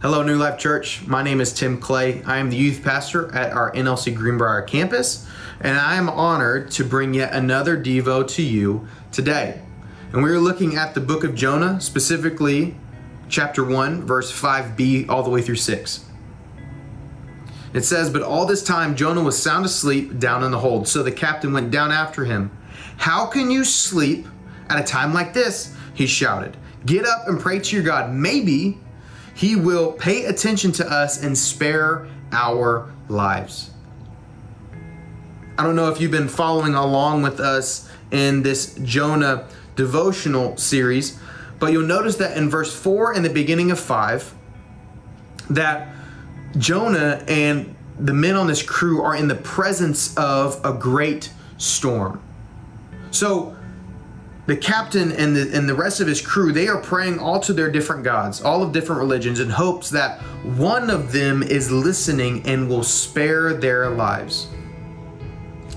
Hello, New Life Church. My name is Tim Clay. I am the youth pastor at our NLC Greenbrier campus, and I am honored to bring yet another Devo to you today. And we are looking at the book of Jonah, specifically chapter 1, verse 5b, all the way through 6. It says, But all this time Jonah was sound asleep down in the hold. So the captain went down after him. How can you sleep at a time like this? He shouted. Get up and pray to your God. Maybe he will pay attention to us and spare our lives. I don't know if you've been following along with us in this Jonah devotional series, but you'll notice that in verse 4 and the beginning of 5, that Jonah and the men on this crew are in the presence of a great storm. So the captain and the and the rest of his crew they are praying all to their different gods all of different religions in hopes that one of them is listening and will spare their lives.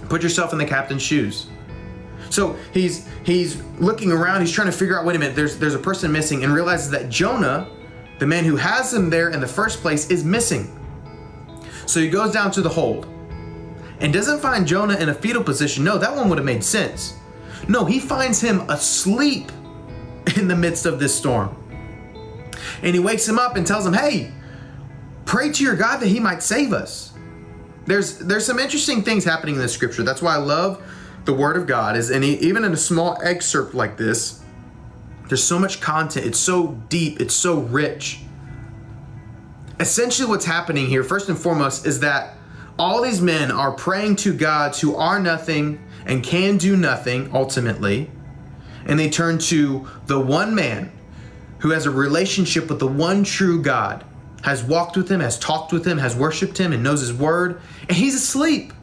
Put yourself in the captain's shoes. So he's he's looking around he's trying to figure out wait a minute there's there's a person missing and realizes that jonah the man who has him there in the first place is missing. So he goes down to the hold and doesn't find jonah in a fetal position. No that one would have made sense no, he finds him asleep in the midst of this storm. And he wakes him up and tells him, Hey, pray to your God that he might save us. There's there's some interesting things happening in this scripture. That's why I love the word of God is and even in a small excerpt like this, there's so much content. It's so deep, it's so rich. Essentially what's happening here first and foremost is that all these men are praying to gods who are nothing and can do nothing ultimately, and they turn to the one man who has a relationship with the one true God, has walked with him, has talked with him, has worshiped him, and knows his word, and he's asleep.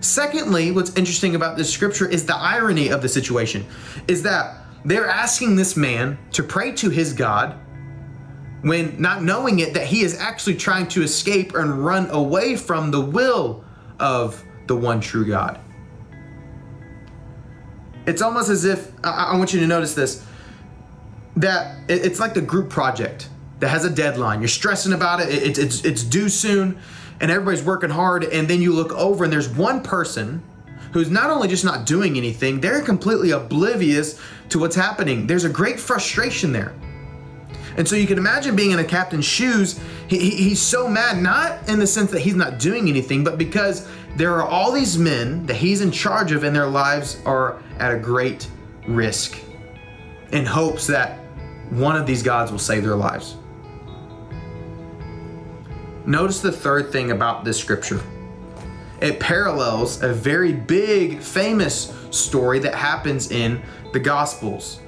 Secondly, what's interesting about this scripture is the irony of the situation is that they're asking this man to pray to his God when not knowing it that he is actually trying to escape and run away from the will of the one true God. It's almost as if I, I want you to notice this that it, it's like the group project that has a deadline. You're stressing about it. it it's it's due soon, and everybody's working hard. And then you look over, and there's one person who's not only just not doing anything, they're completely oblivious to what's happening. There's a great frustration there. And so you can imagine being in a captain's shoes. He, he, he's so mad, not in the sense that he's not doing anything, but because there are all these men that he's in charge of and their lives are at a great risk in hopes that one of these gods will save their lives. Notice the third thing about this scripture. It parallels a very big, famous story that happens in the Gospels.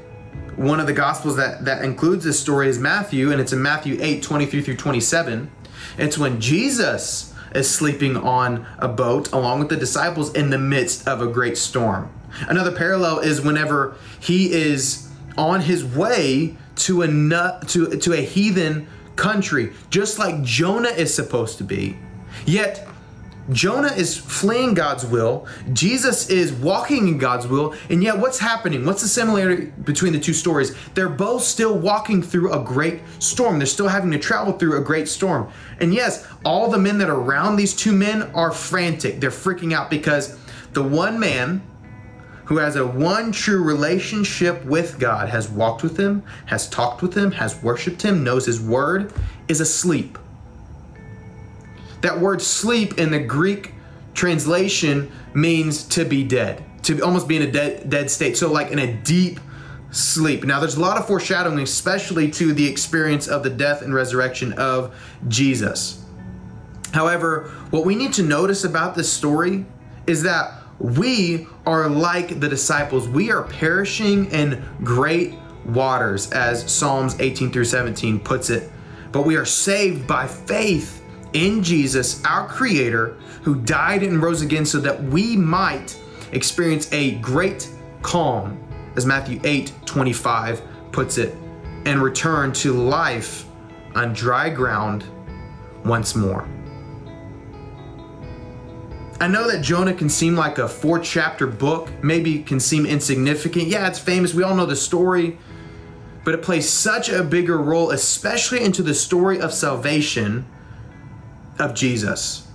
One of the Gospels that, that includes this story is Matthew, and it's in Matthew 8 23 through 27. It's when Jesus is sleeping on a boat along with the disciples in the midst of a great storm. Another parallel is whenever he is on his way to a to, to a heathen country, just like Jonah is supposed to be. Yet Jonah is fleeing God's will, Jesus is walking in God's will, and yet what's happening? What's the similarity between the two stories? They're both still walking through a great storm. They're still having to travel through a great storm. And yes, all the men that are around these two men are frantic. They're freaking out because the one man who has a one true relationship with God, has walked with him, has talked with him, has worshiped him, knows his word, is asleep. That word sleep in the Greek translation means to be dead, to almost be in a dead, dead state. So, like in a deep sleep. Now, there's a lot of foreshadowing, especially to the experience of the death and resurrection of Jesus. However, what we need to notice about this story is that we are like the disciples. We are perishing in great waters, as Psalms 18 through 17 puts it. But we are saved by faith in Jesus, our Creator, who died and rose again so that we might experience a great calm, as Matthew 8 25 puts it, and return to life on dry ground once more. I know that Jonah can seem like a four chapter book, maybe can seem insignificant. Yeah, it's famous. We all know the story. but it plays such a bigger role, especially into the story of salvation of Jesus.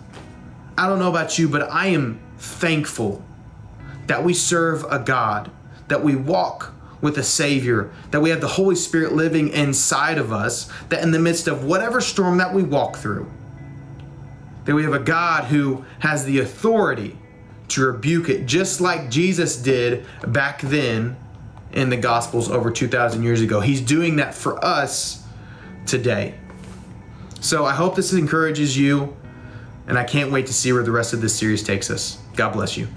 I don't know about you, but I am thankful that we serve a God, that we walk with a Savior, that we have the Holy Spirit living inside of us, that in the midst of whatever storm that we walk through, that we have a God who has the authority to rebuke it, just like Jesus did back then in the Gospels over 2,000 years ago. He's doing that for us today. So I hope this encourages you, and I can't wait to see where the rest of this series takes us. God bless you.